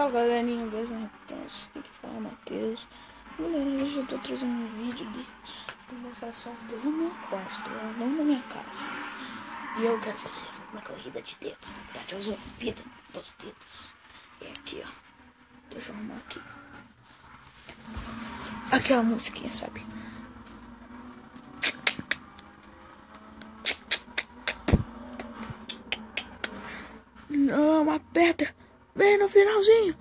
Fala galerinha, beleza? Então, aqui fala Matheus. Galera, hoje eu tô trazendo um vídeo de demonstração do meu quarto, não da minha casa. E eu quero fazer uma corrida de dedos. Eu uso vida dos dedos. E aqui, ó. Deixa eu arrumar aqui. Aquela musiquinha, sabe? Não, uma pedra. Bem no finalzinho.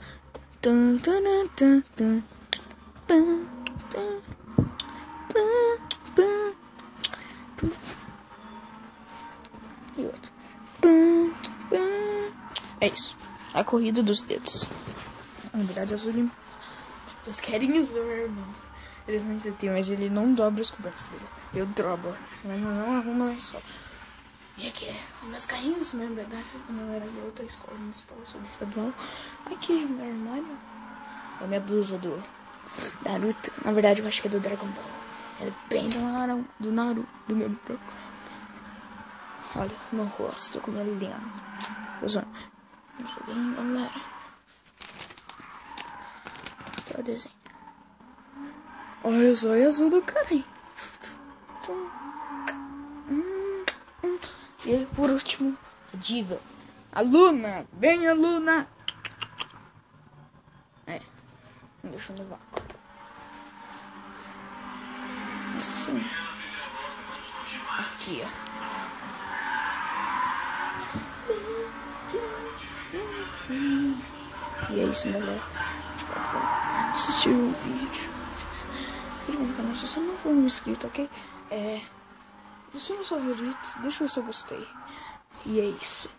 E outro. É isso. A corrida dos dedos. Na verdade, as Olimpíadas. Os carinhos do meu irmão. Eles não entendem, mas ele não dobra os cobertos dele. Eu dobro. Mas não arruma só. E aqui é meus carrinhos, na verdade, quando eu era de outra escola municipal, sou estadual. Aqui, meu armário. É minha blusa do Naruto. Na verdade, eu acho que é do Dragon Ball. Ela é bem do Naruto, do Naruto, do meu branco. Olha, meu rosto com minha linha. Tô Não sou bem, galera. Aqui é o desenho. Olha só, é azul do cara, E por último, a diva. A Luna. Bem a Luna. É. Me deixou no vácuo. Assim. Aqui, ó. E é isso, galera. Assistir o vídeo. Se inscreva no canal se você não for um inscrito, ok? É. Deixa seu favorito, deixa o seu gostei. E é isso.